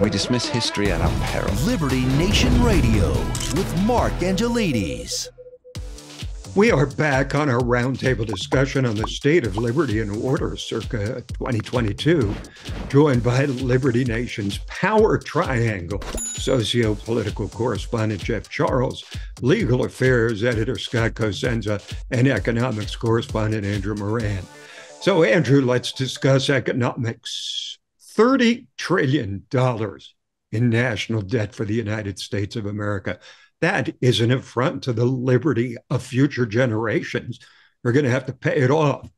We dismiss history at our peril. Liberty Nation Radio with Mark Angelides. We are back on our roundtable discussion on the state of liberty and order circa 2022, joined by Liberty Nation's Power Triangle, socio-political correspondent Jeff Charles, legal affairs editor Scott Cosenza, and economics correspondent Andrew Moran. So, Andrew, let's discuss economics. $30 trillion in national debt for the United States of America. That is an affront to the liberty of future generations. We're going to have to pay it off.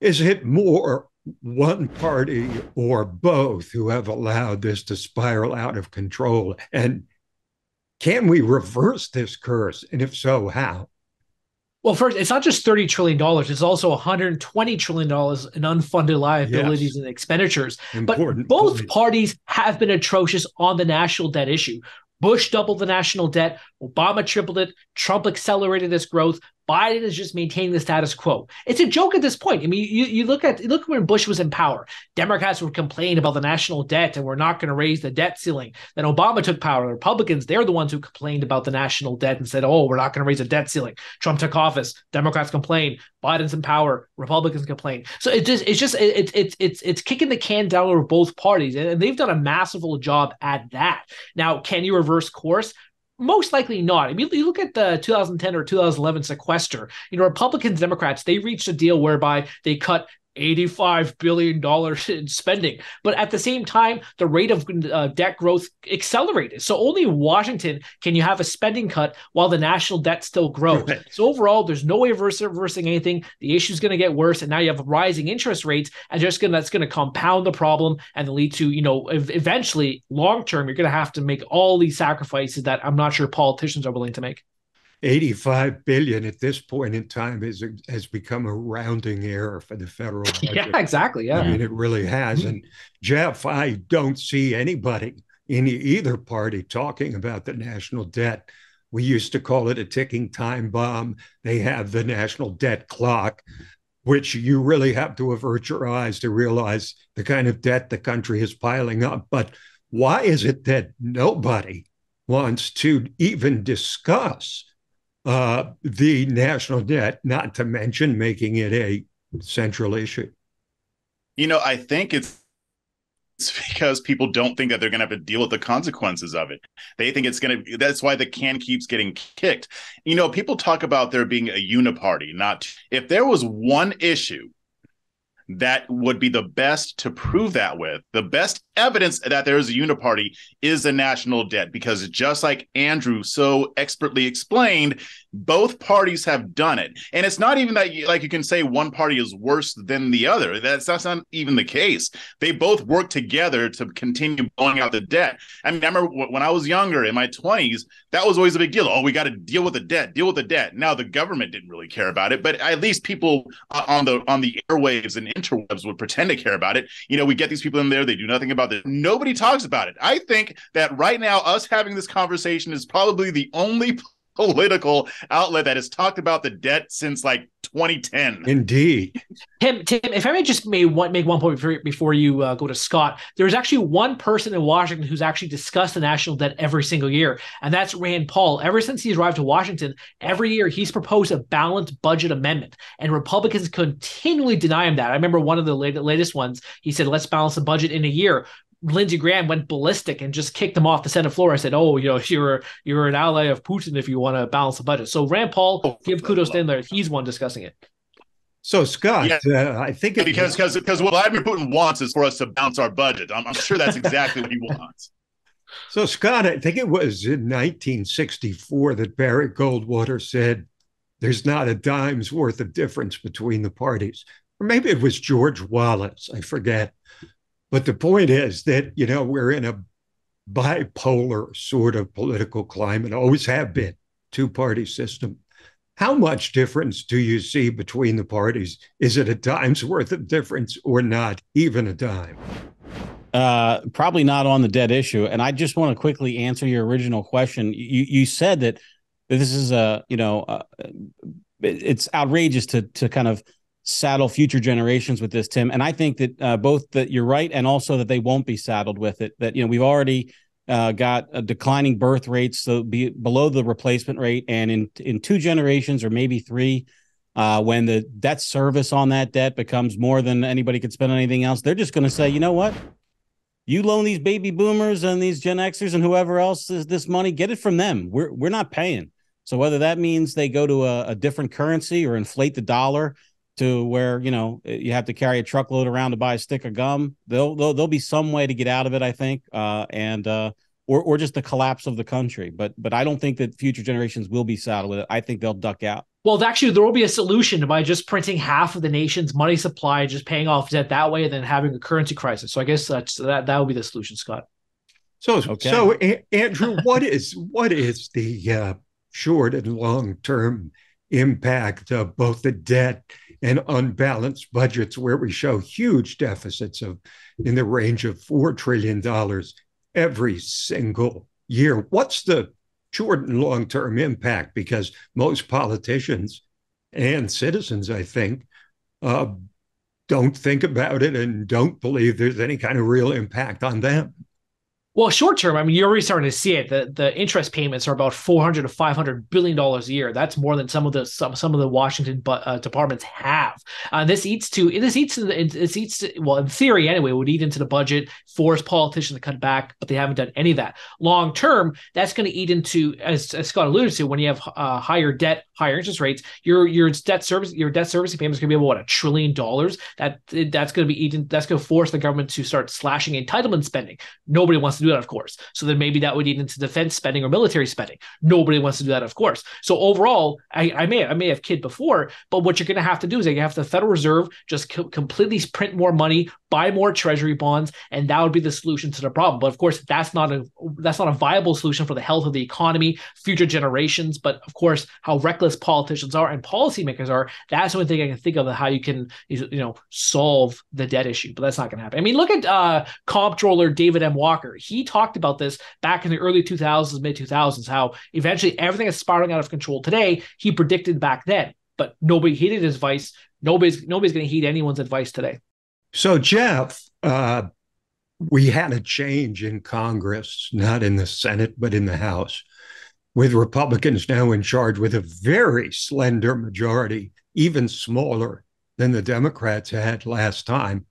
Is it more one party or both who have allowed this to spiral out of control? And can we reverse this curse? And if so, how? Well, first, it's not just $30 trillion, it's also $120 trillion in unfunded liabilities yes. and expenditures. Important but both point. parties have been atrocious on the national debt issue. Bush doubled the national debt. Obama tripled it. Trump accelerated this growth. Biden is just maintaining the status quo. It's a joke at this point. I mean, you, you look at look when Bush was in power. Democrats would complain about the national debt and we're not going to raise the debt ceiling. Then Obama took power. The Republicans, they're the ones who complained about the national debt and said, "Oh, we're not going to raise the debt ceiling." Trump took office. Democrats complain. Biden's in power. Republicans complain. So it just it's just it's it's it's it's kicking the can down over both parties, and they've done a masterful job at that. Now, can you reverse course? Most likely not. I mean, you look at the 2010 or 2011 sequester. You know, Republicans, Democrats, they reached a deal whereby they cut $85 billion in spending. But at the same time, the rate of uh, debt growth accelerated. So only in Washington can you have a spending cut while the national debt still grows. Right. So overall, there's no way of reversing anything. The issue is going to get worse. And now you have rising interest rates and just gonna, that's going to compound the problem and lead to, you know, eventually long term, you're going to have to make all these sacrifices that I'm not sure politicians are willing to make. 85 billion at this point in time is has become a rounding error for the federal budget. Yeah, exactly. Yeah. I mean, it really has. Mm-hmm. And Jeff, I don't see anybody in either party talking about the national debt. We used to call it a ticking time bomb. They have the national debt clock, which you really have to avert your eyes to realize the kind of debt the country is piling up. But why is it that nobody wants to even discuss uh, the national debt, not to mention making it a central issue. You know, I think it's it's because people don't think that they're going to have to deal with the consequences of it. They think it's going to. That's why the can keeps getting kicked. You know, people talk about there being a uniparty. Not if there was one issue that would be the best to prove that with. The best evidence that there is a uniparty is the national debt, because just like Andrew so expertly explained, both parties have done it. And it's not even that, like, you can say one party is worse than the other. That's, that's not even the case. They both work together to continue blowing out the debt. I mean, I remember when I was younger in my 20s, that was always a big deal. Oh, we got to deal with the debt, deal with the debt. Now the government didn't really care about it, but at least people uh, on the on the airwaves and interwebs would pretend to care about it. You know, we get these people in there, they do nothing about it. Nobody talks about it. I think that right now, us having this conversation is probably the only political outlet that has talked about the debt since like 2010. Indeed. Tim, Tim, if I may just make one, make one point before, before you uh, go to Scott, there's actually one person in Washington who's actually discussed the national debt every single year, and that's Rand Paul. Ever since he's arrived to Washington, every year he's proposed a balanced budget amendment, and Republicans continually deny him that. I remember one of the latest ones, he said, let's balance the budget in a year. Lindsey Graham went ballistic and just kicked him off the Senate floor. I said, "Oh, you know, you're you're an ally of Putin if you want to balance the budget." So Rand Paul, oh, give kudos to him there. He's one discussing it. So Scott, yeah. uh, I think it, because because because what Vladimir Putin wants is for us to balance our budget. I'm, I'm sure that's exactly what he wants. So Scott, I think it was in 1964 that Barry Goldwater said, "There's not a dime's worth of difference between the parties." Or maybe it was George Wallace. I forget. But the point is that, you know, we're in a bipolar sort of political climate, always have been, two party system. How much difference do you see between the parties? Is it a dime's worth of difference or not even a dime? Uh, probably not on the debt issue. And I just want to quickly answer your original question. You you said that this is a you know uh, it's outrageous to to kind of saddle future generations with this, Tim. And I think that uh, both that you're right, and also that they won't be saddled with it. That you know we've already uh, got declining birth rates, so be below the replacement rate, and in in two generations or maybe three, uh, when the debt service on that debt becomes more than anybody could spend on anything else, they're just going to say, you know what, you loan these baby boomers and these Gen Xers and whoever else is this money, get it from them. We're we're not paying. So whether that means they go to a, a different currency or inflate the dollar to where you know you have to carry a truckload around to buy a stick of gum. There'll there'll, there'll be some way to get out of it, I think, uh, and uh, or or just the collapse of the country. But but I don't think that future generations will be saddled with it. I think they'll duck out. Well, actually, there will be a solution by just printing half of the nation's money supply, just paying off debt that way, and then having a currency crisis. So I guess that's that that will be the solution, Scott. So okay. so a- Andrew, what is what is the uh, short and long term impact of both the debt and unbalanced budgets where we show huge deficits of in the range of $4 trillion every single year. What's the short and long term impact? Because most politicians and citizens, I think, uh, don't think about it and don't believe there's any kind of real impact on them. Well, short term, I mean, you're already starting to see it. The the interest payments are about 400 to 500 billion dollars a year. That's more than some of the some, some of the Washington uh, departments have. Uh, this eats to this eats to this eats to, well, in theory anyway, would eat into the budget, force politicians to cut back, but they haven't done any of that. Long term, that's going to eat into as, as Scott alluded to, when you have uh, higher debt, higher interest rates, your your debt service your debt servicing payments going to be about what a trillion dollars. That that's going to be eaten. That's going to force the government to start slashing entitlement spending. Nobody wants to do that, of course. So then maybe that would eat into defense spending or military spending. Nobody wants to do that, of course. So overall, I, I may I may have kid before, but what you're going to have to do is you have the Federal Reserve just co- completely print more money, buy more Treasury bonds, and that would be the solution to the problem. But of course, that's not a that's not a viable solution for the health of the economy, future generations. But of course, how reckless politicians are and policymakers are, that's the only thing I can think of how you can you know solve the debt issue. But that's not going to happen. I mean, look at uh, comptroller David M. Walker. He talked about this back in the early 2000s, mid 2000s, how eventually everything is spiraling out of control today. He predicted back then, but nobody heeded his advice. Nobody's nobody's going to heed anyone's advice today. So, Jeff, uh, we had a change in Congress, not in the Senate, but in the House, with Republicans now in charge with a very slender majority, even smaller than the Democrats had last time.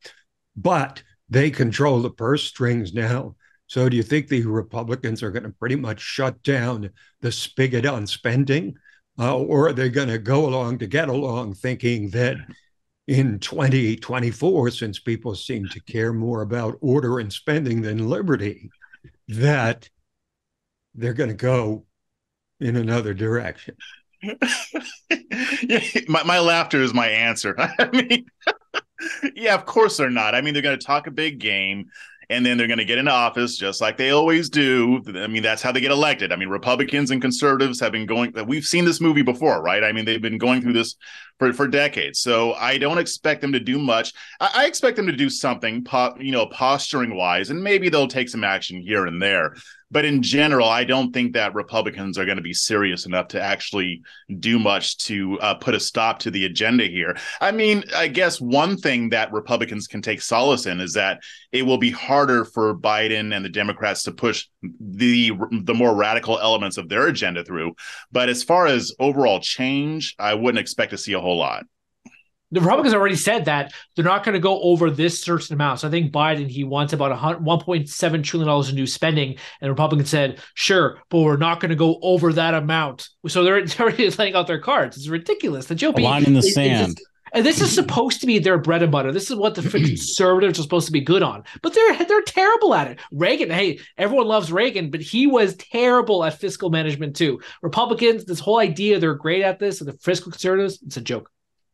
But they control the purse strings now. So, do you think the Republicans are going to pretty much shut down the spigot on spending? Uh, or are they going to go along to get along thinking that in 2024, since people seem to care more about order and spending than liberty, that they're going to go in another direction? my, my laughter is my answer. I mean, yeah, of course they're not. I mean, they're going to talk a big game and then they're going to get into office just like they always do. I mean, that's how they get elected. I mean, Republicans and conservatives have been going. We've seen this movie before, right? I mean, they've been going through this for for decades. So I don't expect them to do much. I, I expect them to do something, you know, posturing wise, and maybe they'll take some action here and there. But in general, I don't think that Republicans are going to be serious enough to actually do much to uh, put a stop to the agenda here. I mean, I guess one thing that Republicans can take solace in is that it will be harder for Biden and the Democrats to push the the more radical elements of their agenda through. But as far as overall change, I wouldn't expect to see a whole lot the Republicans already said that they're not going to go over this certain amount. So I think Biden he wants about 1.7 trillion dollars in new spending, and the Republicans said, "Sure, but we're not going to go over that amount." So they're, already laying out their cards. It's ridiculous. The GOP line in the sand. And this is mm-hmm. supposed to be their bread and butter. This is what the conservatives are supposed to be good on, but they're they're terrible at it. Reagan, hey, everyone loves Reagan, but he was terrible at fiscal management too. Republicans, this whole idea they're great at this, and the fiscal conservatives, it's a joke.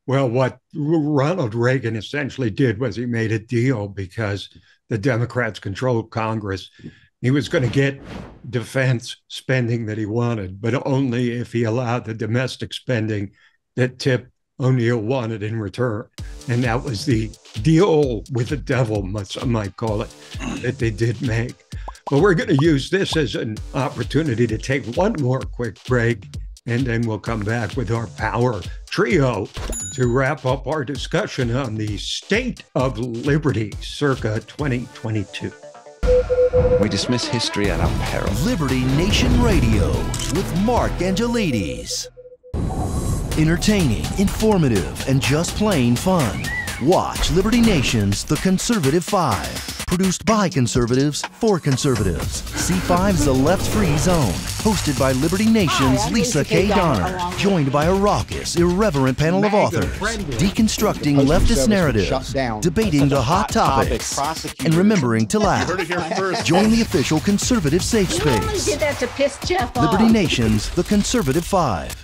Well, what Ronald Reagan essentially did was he made a deal because the Democrats controlled Congress. He was going to get defense spending that he wanted, but only if he allowed the domestic spending that Tip O'Neill wanted in return. And that was the deal with the devil, much I might call it, that they did make. But we're going to use this as an opportunity to take one more quick break, and then we'll come back with our power trio to wrap up our discussion on the state of liberty circa 2022. We dismiss history at our peril. Liberty Nation Radio with Mark Angelides. Entertaining, informative, and just plain fun. Watch Liberty Nation's The Conservative Five. Produced by conservatives for conservatives. C5's The Left Free Zone. Hosted by Liberty Nation's Hi, Lisa, Leesa K. Donner. Joined by a raucous, irreverent panel MAGA of authors. Friendly. Deconstructing leftist narratives. Debating the hot topics. and remembering to laugh. Join the official conservative safe space. did that to piss Jeff Liberty Nation's The Conservative Five.